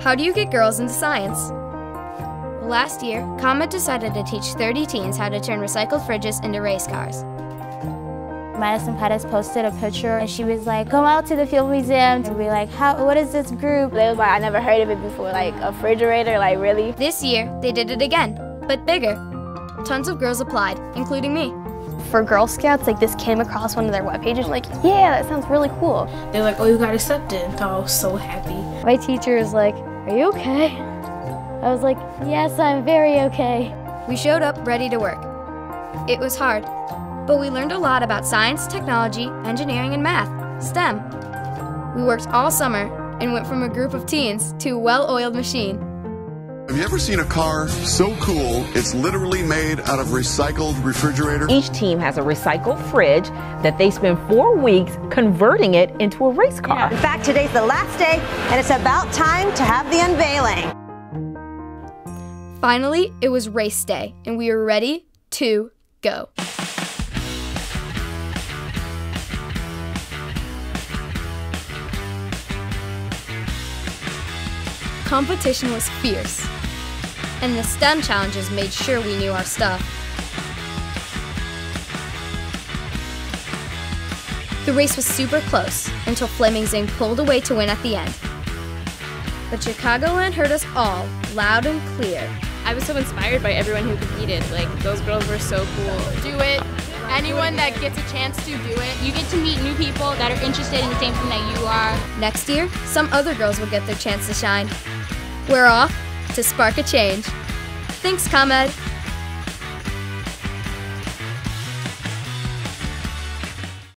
How do you get girls into science? Last year, ComEd decided to teach 30 teens how to turn recycled fridges into race cars. Madison Pettis posted a picture and she was like, come out to the Field Museum and be like, How, what is this group? They was like, I never heard of it before, like a refrigerator, like really? This year, they did it again, but bigger. Tons of girls applied, including me. For Girl Scouts, like this came across one of their web pages, like, yeah, that sounds really cool. They're like, oh, you got accepted. I was so happy. My teacher was like, are you okay? I was like, yes, I'm very okay. We showed up ready to work. It was hard, but we learned a lot about science, technology, engineering, and math, STEM. We worked all summer and went from a group of teens to a well oiled machine. Have you ever seen a car so cool it's literally made out of recycled refrigerator? Each team has a recycled fridge that they spend four weeks converting it into a race car. Yeah. In fact, today's the last day, and it's about time to have the unveiling. Finally, it was race day, and we were ready to go. Competition was fierce, and the STEM challenges made sure we knew our stuff. The race was super close until Flaming Zing pulled away to win at the end. But Chicagoland heard us all, loud and clear. I was so inspired by everyone who competed. Like, those girls were so cool. Do it. Anyone that gets a chance to do it. You get to meet new people that are interested in the same thing that you are. Next year, some other girls will get their chance to shine. We're off to spark a change. Thanks, ComEd.